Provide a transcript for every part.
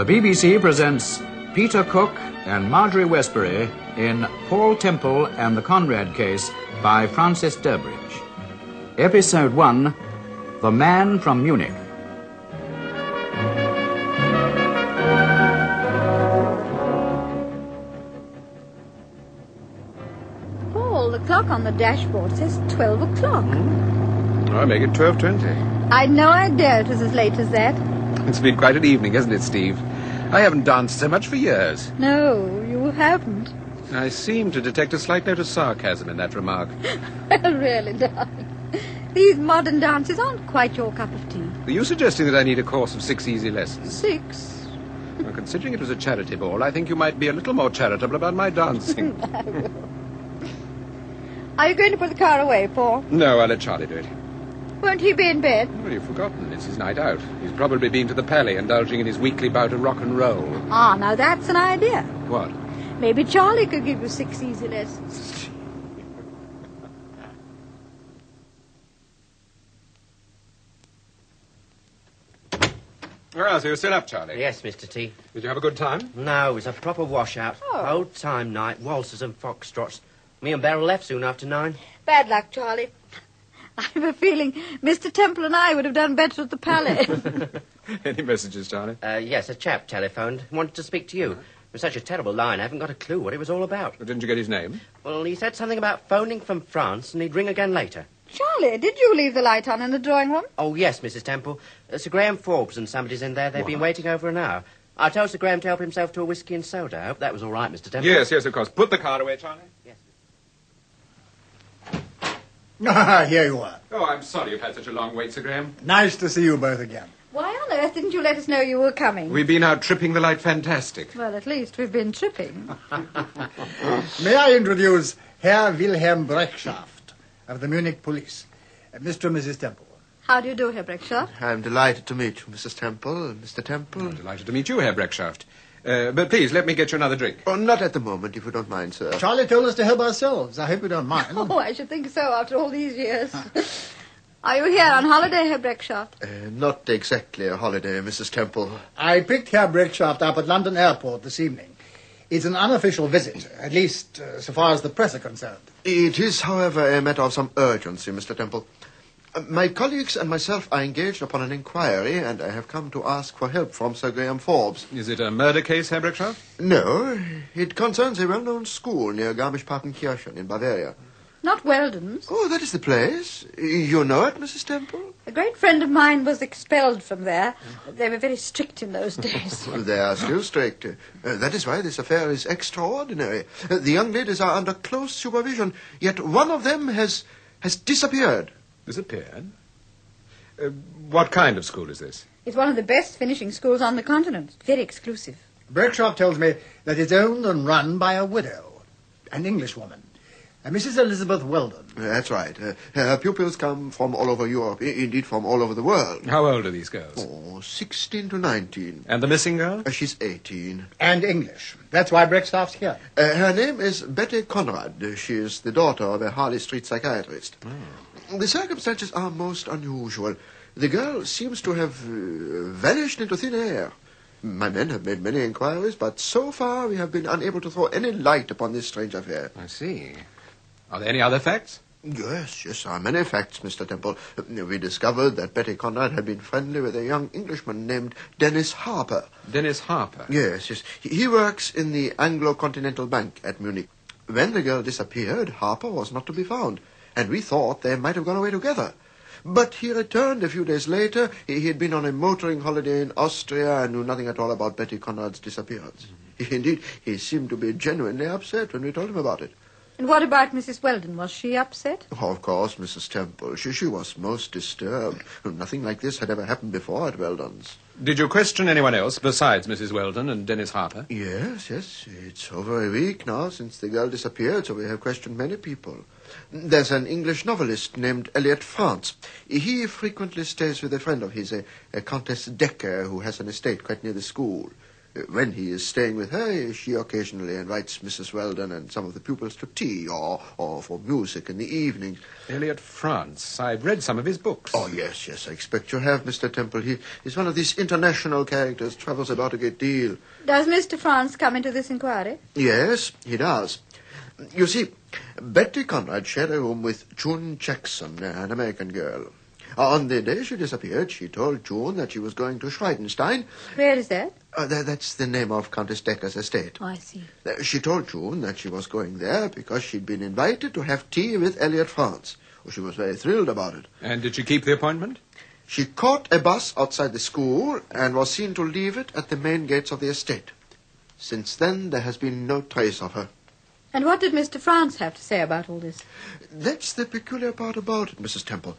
The BBC presents Peter Coke and Marjorie Westbury in Paul Temple and the Conrad Case by Francis Durbridge. Episode 1 The Man from Munich. Paul, the clock on the dashboard says 12 o'clock. Hmm? I make it 12.20. I'd no idea it was as late as that. It's been quite an evening, hasn't it, Steve? I haven't danced so much for years. No, you haven't. I seem to detect a slight note of sarcasm in that remark. Well, really, darling. These modern dances aren't quite your cup of tea. Are you suggesting that I need a course of six easy lessons? Six. Well, considering it was a charity ball, I think you might be a little more charitable about my dancing. Are you going to put the car away, Paul? no, I'll let Charlie do it. Won't he be in bed? Well, you've forgotten. It's his night out. He's probably been to the Pally, indulging in his weekly bout of rock and roll. Ah, now that's an idea. What? Maybe Charlie could give you six easy lessons. Well, so you're still up, Charlie? Yes, Mr. T. Did you have a good time? No, it was a proper washout. Oh. Old time night, waltzes and foxtrots. Me and Beryl left soon after nine. Bad luck, Charlie. I have a feeling Mr. Temple and I would have done better at the palace. Any messages, Charlie? Uh, yes, a chap telephoned. Wanted to speak to you. It was such a terrible line, I haven't got a clue what it was all about. Well, didn't you get his name? Well, he said something about phoning from France and he'd ring again later. Charlie, did you leave the light on in the drawing room? Oh, yes, Mrs. Temple. Uh, Sir Graham Forbes and somebody's in there. They've been waiting over an hour. I told Sir Graham to help himself to a whiskey and soda. I hope that was all right, Mr. Temple. Yes, yes, of course. Put the card away, Charlie. Ah, here you are. Oh, I'm sorry you've had such a long wait, Sir Graham. Nice to see you both again. Why on earth didn't you let us know you were coming? We've been out tripping the light fantastic. Well, at least we've been tripping. May I introduce Herr Wilhelm Breckschaft of the Munich Police, uh, Mr. and Mrs. Temple. How do you do, Herr Breckschaft? I'm delighted to meet you, Mrs. Temple. Mr. Temple. I'm Delighted to meet you, Herr Breckschaft. Uh, but please, let me get you another drink. Oh, not at the moment, if you don't mind, sir. Charlie told us to help ourselves. I hope you don't mind. Oh, I should think so after all these years. Are you here on holiday, Herr Breckschaft? Uh, not exactly a holiday, Mrs. Temple. I picked Herr Breckschaft up at London Airport this evening. It's an unofficial visit, at least uh, so far as the press are concerned. It is, however, a matter of some urgency, Mr. Temple. Uh, my colleagues and myself are engaged upon an inquiry, and I have come to ask for help from Sir Graham Forbes. Is it a murder case, Herr Breckschaft? No, it concerns a well-known school near Garmisch-Partenkirchen in Bavaria. Not Weldon's. Oh, that is the place. You know it, Mrs. Temple? A great friend of mine was expelled from there. They were very strict in those days. Well, they are still strict. Uh, that is why this affair is extraordinary. Uh, the young ladies are under close supervision, yet one of them has has disappeared. Disappeared? Uh, what kind of school is this? It's one of the best finishing schools on the continent. Very exclusive. Breckschaft tells me that it's owned and run by a widow, an Englishwoman, uh, Mrs. Elizabeth Weldon. Uh, that's right. Uh, her pupils come from all over Europe, I- indeed from all over the world. How old are these girls? Oh, 16 to 19. And the missing girl? Uh, she's 18. And English. That's why Breckschaft's here. Uh, her name is Betty Conrad. She is the daughter of a Harley Street psychiatrist. The circumstances are most unusual. The girl seems to have uh, vanished into thin air. My men have made many inquiries, but so far we have been unable to throw any light upon this strange affair. I see. Are there any other facts? Yes, yes, there are many facts, Mr. Temple. We discovered that Betty Conrad had been friendly with a young Englishman named Dennis Harper. Dennis Harper. Yes, yes. He- He works in the Anglo-Continental Bank at Munich. When the girl disappeared, Harper was not to be found, and we thought they might have gone away together. But he returned a few days later. He he had been on a motoring holiday in Austria and knew nothing at all about Betty Conrad's disappearance. Mm-hmm. Indeed, he seemed to be genuinely upset when we told him about it. And what about Mrs. Weldon? Was she upset? Oh, of course, Mrs. Temple. She, she was most disturbed. Nothing like this had ever happened before at Weldon's. Did you question anyone else besides Mrs. Weldon and Dennis Harper? Yes, yes. It's over a week now since the girl disappeared, so we have questioned many people. There's an English novelist named Elliot France. He frequently stays with a friend of his, a, a Countess Decker, who has an estate quite near the school. When he is staying with her, she occasionally invites Mrs. Weldon and some of the pupils to tea or, or for music in the evening. Elliot France. I've read some of his books. Oh, yes, yes, I expect you have, Mr. Temple. He is one of these international characters, travels about a great deal. Does Mr. France come into this inquiry? Yes, he does. You see, Betty Conrad shared a room with June Jackson, an American girl. On the day she disappeared, she told June that she was going to Schreidenstein. Where is that? Uh, tha- that's the name of Countess Decker's estate. Oh, I see. Uh, She told June that she was going there because she'd been invited to have tea with Elliot France. Oh, She was very thrilled about it. And did she keep the appointment? She caught a bus outside the school and was seen to leave it at the main gates of the estate. Since then, there has been no trace of her. And what did Mr. France have to say about all this? That's the peculiar part about it, Mrs. Temple.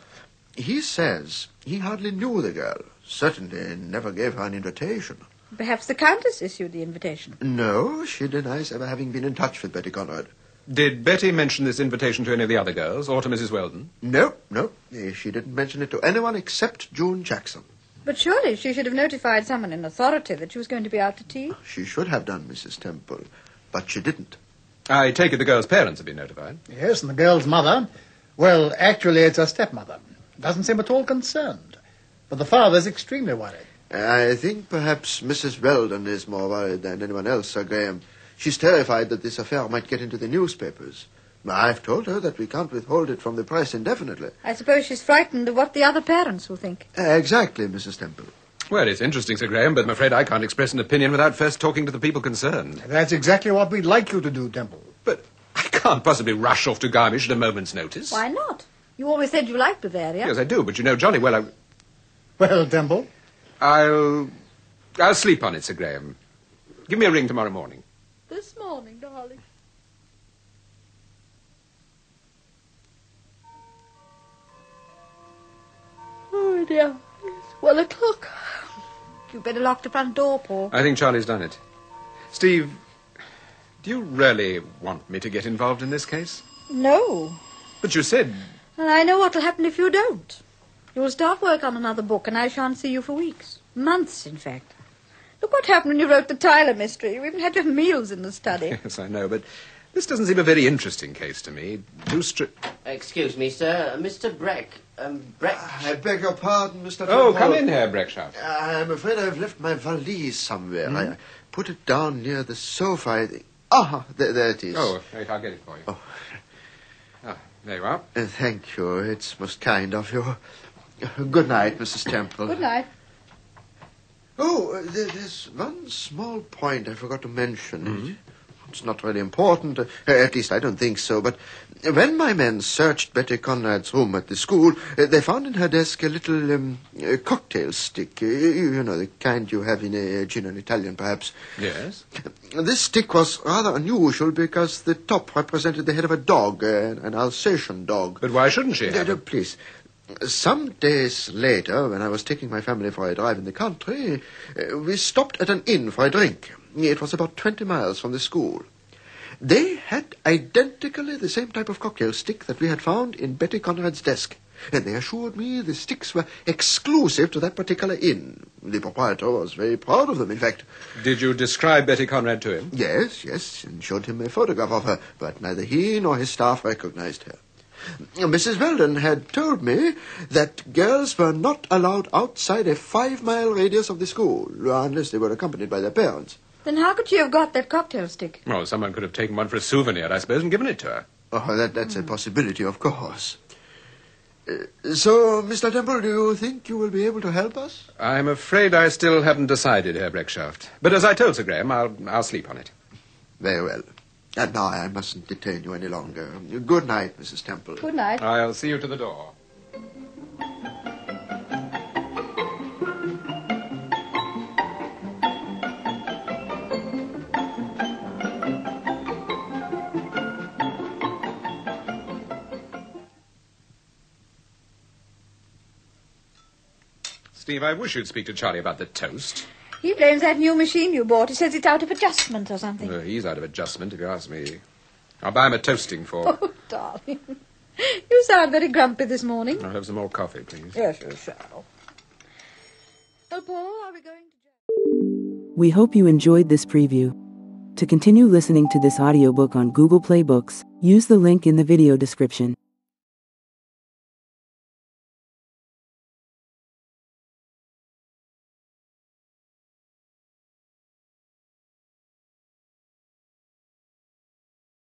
He says he hardly knew the girl. Certainly never gave her an invitation. Perhaps the Countess issued the invitation. No, she denies ever having been in touch with Betty Conrad. Did Betty mention this invitation to any of the other girls, or to Mrs. Weldon? No, no, she didn't mention it to anyone except June Jackson. But surely she should have notified someone in authority that she was going to be out to tea. She should have done, Mrs. Temple, but she didn't. I take it the girls' parents have been notified. Yes, and the girl's mother. Well, actually, it's her stepmother. Doesn't seem at all concerned. But the father's extremely worried. I think perhaps Mrs. Weldon is more worried than anyone else, Sir Graham. She's terrified that this affair might get into the newspapers. I've told her that we can't withhold it from the press indefinitely. I suppose she's frightened of what the other parents will think. Exactly, Mrs. Temple. Well, it's interesting, Sir Graham, but I'm afraid I can't express an opinion without first talking to the people concerned. That's exactly what we'd like you to do, Temple. But I can't possibly rush off to Garmisch at a moment's notice. Why not? You always said you liked Bavaria. Yes, I do, but you know jolly well I... Well, Temple, I'll... I'll sleep on it, Sir Graham. Give me a ring tomorrow morning. This morning, darling. Oh, dear. It's one o'clock. You'd better lock the front door, Paul. I think Charlie's done it. Steve, do you really want me to get involved in this case? No. But you said... And I know what'll happen if you don't. You'll start work on another book, and I shan't see you for weeks. Months, in fact. Look what happened when you wrote the Tyler mystery. You even had your meals in the study. Yes, I know, but this doesn't seem a very interesting case to me. Too stri- Excuse me, sir. Mr. Breck. Um, Breck. I beg your pardon, Mr. Oh, Temple. come in, here, Breckschaft. I'm afraid I've left my valise somewhere. I put it down near the sofa. I think. Ah, there, there it is. Oh, wait, I'll get it for you. Oh. Ah, there you are. Uh, thank you. It's most kind of you. Good night, Mrs. Temple. Good night. Oh, uh, there, there's one small point I forgot to mention. It's not really important, uh, at least I don't think so, but when my men searched Betty Conrad's room at the school, uh, they found in her desk a little um, uh, cocktail stick. Uh, you, you know, the kind you have in a gin and Italian, perhaps. Yes? This stick was rather unusual because the top represented the head of a dog, uh, an Alsatian dog. But why shouldn't she have it? please. Some days later, when I was taking my family for a drive in the country, uh, we stopped at an inn for a drink. It was about 20 miles from the school. They had identically the same type of cocktail stick that we had found in Betty Conrad's desk. And they assured me the sticks were exclusive to that particular inn. The proprietor was very proud of them, in fact. Did you describe Betty Conrad to him? Yes, yes, and showed him a photograph of her, but neither he nor his staff recognized her. Mrs. Weldon had told me that girls were not allowed outside a five-mile radius of the school, unless they were accompanied by their parents. Then how could she have got that cocktail stick? Well, someone could have taken one for a souvenir, I suppose, and given it to her. Oh, that, that's a possibility, of course. Uh, so, Mr. Temple, do you think you will be able to help us? I'm afraid I still haven't decided, Herr Breckschaft. But as I told Sir Graham, I'll, I'll sleep on it. Very well. And now I mustn't detain you any longer. Good night, Mrs. Temple. Good night. I'll see you to the door. Steve, I wish you'd speak to Charlie about the toast. He blames that new machine you bought. He says it's out of adjustment or something. Uh, he's out of adjustment, if you ask me. I'll buy him a toasting fork. Oh, darling. You sound very grumpy this morning. I'll have some more coffee, please. Yes, you shall. Well, Paul, are we going to... We hope you enjoyed this preview. To continue listening to this audiobook on Google Play Books, use the link in the video description.